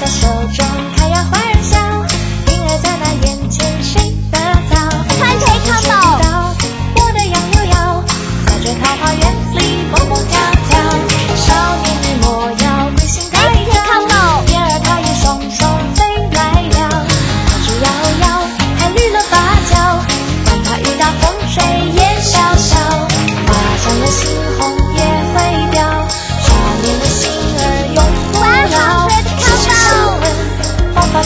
在手中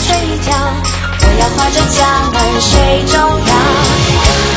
水一我要划着桨儿水中摇